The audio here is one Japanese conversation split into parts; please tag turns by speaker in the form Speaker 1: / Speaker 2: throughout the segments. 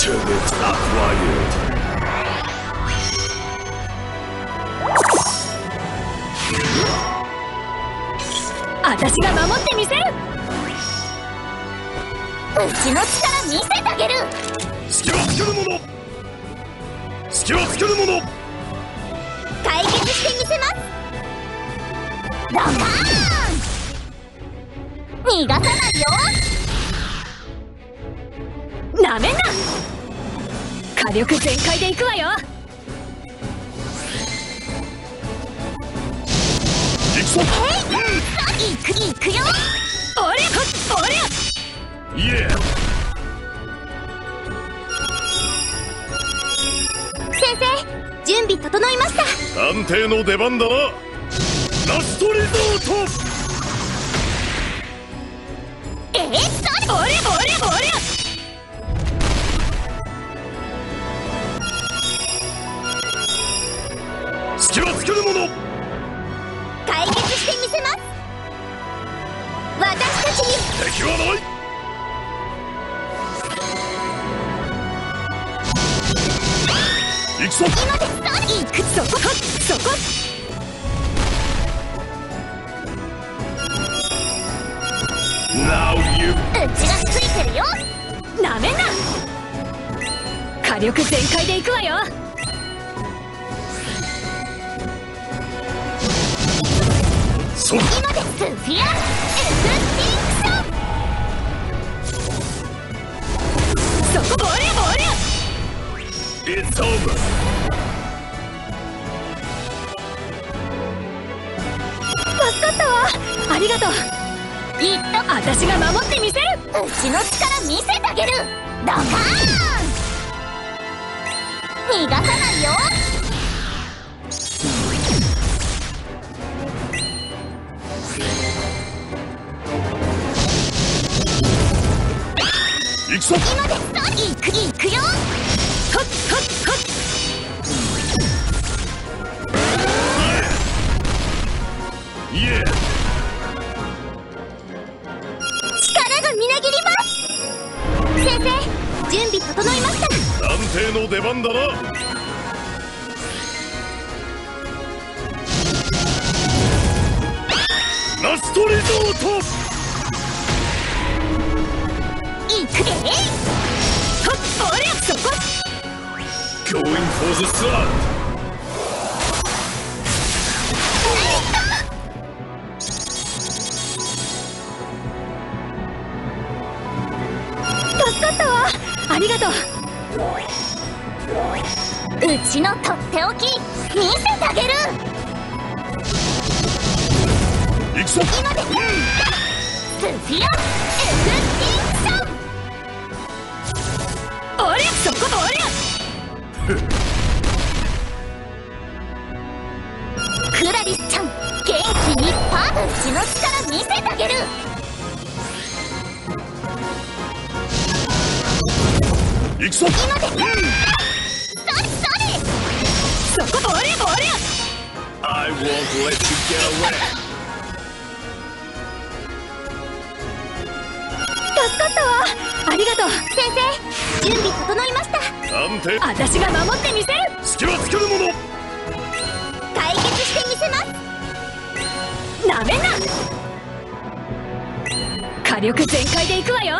Speaker 1: Turret acquired.
Speaker 2: 私が守ってみせる
Speaker 3: うちの力見せてあげる
Speaker 1: 隙をつける者隙をつける者
Speaker 3: 解決してみせます逃がさないよ
Speaker 2: なめんな火力全開でいくわよ。
Speaker 1: 行くぞ。
Speaker 3: いくいくよ。
Speaker 2: こ
Speaker 1: イエ
Speaker 3: 先生準備整いました。
Speaker 1: 探偵の出番だな。ラストリゾートける者
Speaker 3: 解決してみせます。私たちに。
Speaker 1: 敵はない。行くぞ。
Speaker 3: 今です
Speaker 2: いくそこそこ。
Speaker 1: Now you
Speaker 3: うちがついてるよ。
Speaker 2: なめんな。火力全開でいくわよ
Speaker 1: そう
Speaker 3: 今です。フィアエクスティンクション
Speaker 2: そこおりゃおりゃ
Speaker 1: It's over
Speaker 2: 助かったわありがとう
Speaker 3: きっと
Speaker 2: 私が守ってみせる
Speaker 3: うちの力見せてあげるドカーン逃がさないよ
Speaker 1: 行くぞ
Speaker 3: 今ですいくいくよ
Speaker 2: ほっほっほっ
Speaker 3: 力がみなぎります先生準備整いました
Speaker 1: 探偵の出番だなラストリゾート Going for the
Speaker 2: ありがとう。
Speaker 3: うちのとっておき見せてあげる。
Speaker 1: 行くぞ。
Speaker 3: 今ですスフィアエクラリスちゃん元気いっぱいうちの力見せてあげる
Speaker 1: 行くぞ。
Speaker 3: 今で。すそれそれ
Speaker 2: そこおりゃおりゃ
Speaker 1: I won't let you get away.
Speaker 2: 助かったわ。ありがとう。
Speaker 3: 先生準備整いました
Speaker 1: 探偵。
Speaker 2: 私が守ってみせる。
Speaker 1: 隙をつける者
Speaker 3: 解決してみせます。
Speaker 2: なめんな火力全開でいくわよ。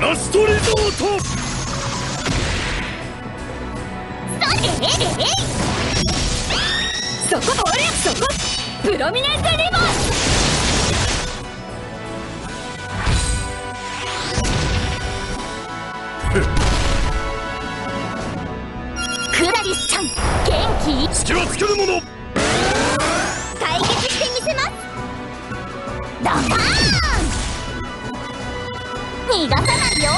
Speaker 1: ラストリゾート。
Speaker 3: それええ
Speaker 2: そこそこ。プロミネントリボン
Speaker 3: クラリスちゃん元気？
Speaker 1: 隙をつける者
Speaker 3: 解決してみせます。ドカーン！逃がさないよ。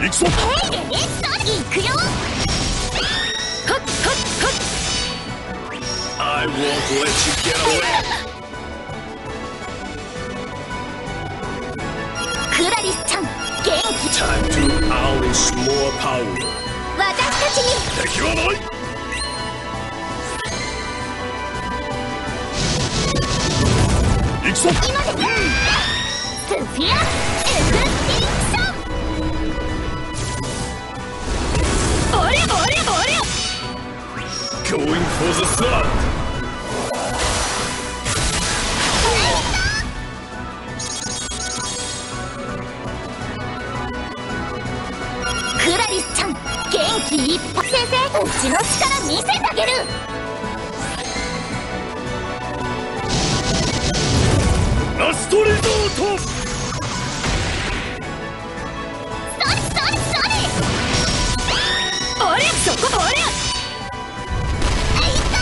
Speaker 1: 行くぞ。
Speaker 3: えいえいそれ行くよ。
Speaker 2: ほっほっほっ。
Speaker 1: I won't let you get away パオ
Speaker 3: 私たちに
Speaker 1: 敵はない行くぞ
Speaker 3: 今です、うん、スフィアエスティンクション
Speaker 2: オリオリオリオ
Speaker 1: Going for the!
Speaker 3: ラス
Speaker 1: トリゾート
Speaker 3: それそれそれ
Speaker 2: あれそこあれ
Speaker 3: あいた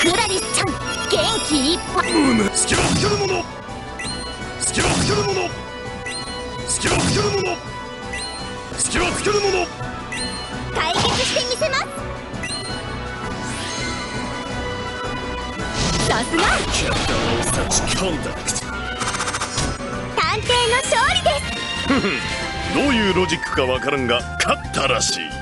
Speaker 3: クラリスちゃん元気いっぱい
Speaker 1: 隙をつけるもの隙をつけるもの隙をつけるもの隙をつけるもの
Speaker 3: してみせます。
Speaker 2: さすが。
Speaker 3: 探偵の勝利です。
Speaker 1: どういうロジックかわからんが勝ったらしい